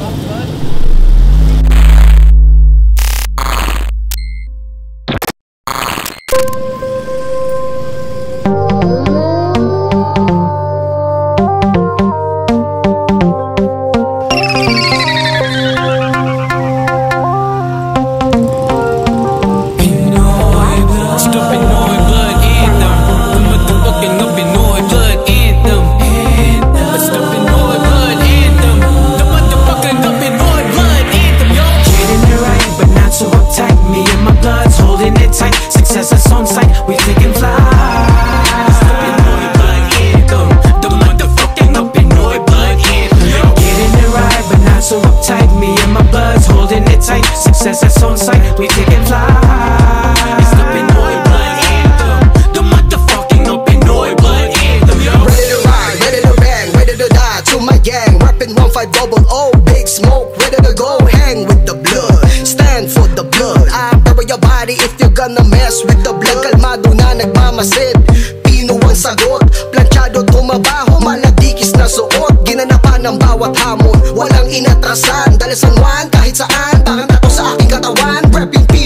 Bastante. holding it tight. Success is on sight. We taking flight. It's Blood Anthem. The motherfucking Blood Anthem. Ready to ride, ready to bang, ready to die. To my gang, rapping one five. Big smoke, ready to go. Hang with the blood. Stand for the blood. I your body if you're gonna mess with the blood. Kalmado na nagmamasid. Pino sagot. the one, repping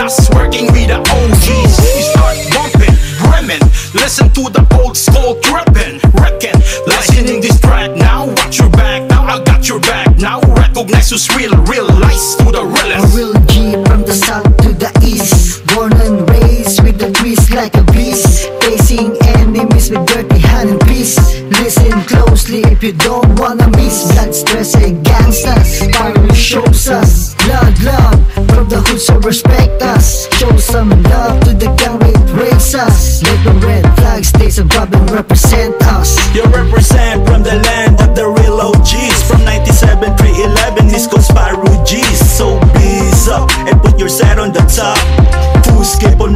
not working we the OGs. We start bumping, rhyming, listen to the old school dripping, wrecking. Listening this track now, watch your back now, I got your back now. Recognize who's real, real lies to the realest. A real G from the south to the east, born and raised with the breeze like a beast, facing enemies with dirty hand and handpiece. Listen closely if you don't wanna miss blood stress against us. Fire shows us blood love from the hood, so respect us. Welcome love to the gang with raise us. Let the red flag stays above and represent us. You represent from the land of the real OGs From 97, 311, East Coast Piru G's So be up and put your set on the top. Fools keep on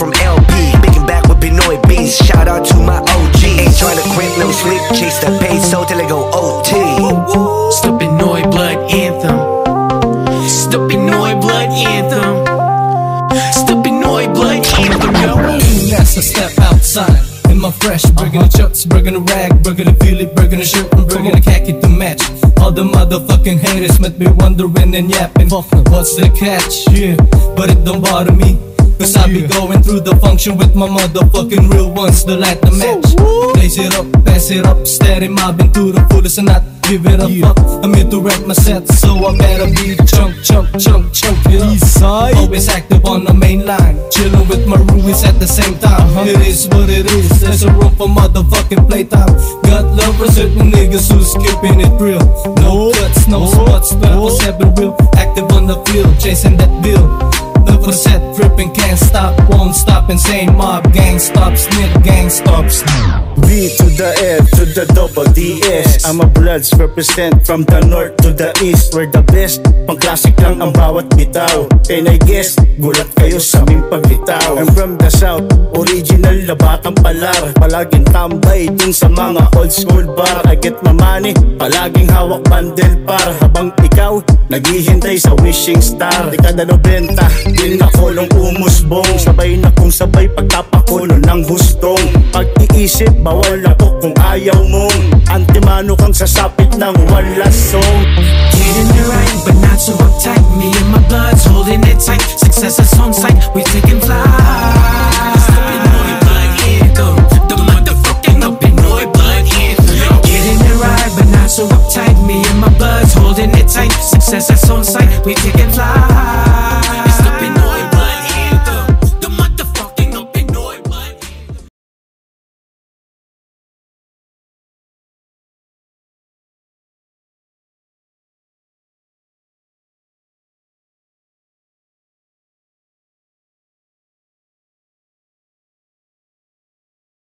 from LP. Making back with Pinoy beats. Shout out to my OG. Ain't trying to quit, no sleep. Chase the peso till I go OT. It's the Pinoy blood anthem. It's the Pinoy blood anthem. It's the Pinoy blood anthem. Yo. That's a step outside In my fresh. Breaking the chucks, breaking the rag, breaking the feelie, breaking the shirt, and breaking the khaki to match. All the motherfucking haters make me wondering and yapping. What's the catch? Yeah, but it don't bother me. Cause I be going through the function with my motherfucking real ones to light the match. Blaze it up, pass it up, steady mobbing to the fullest and not give it a fuck. I'm here to rap my set, so I better be chunk, chunk, chunk, chunk it up. Always active on the main line, chilling with my roomies at the same time. It is what it is, there's a room for motherfucking playtime. Got love for certain niggas who's keeping it real. No cuts, no spots, 24 7 real. Active on the field, chasing that bill. Never set, tripping, can't stop, won't stop. Insane mob, gang stops, snit, gang stops. B to the F to the double DS I'm a bloods represent from the north to the east We're the best, pang classic lang ang bawat bitaw. And I guess, gulat kayo sa aming paglitaw I'm from the south, original na batang palar Palaging tambay dun sa mga old school bar. I get my money, palaging hawak bundle par. Habang ikaw, naghihintay sa wishing star. Dekada 90, din ako nung umusbong Sabay na kung sabay pagtapakulo ng hustong. Pag-iisip, bawal ako kung ayaw mong Antimano kang sasapit ng last song Getting it right, but not so uptight. Me and my bloods holding it tight. Success is on sight, we taking flight.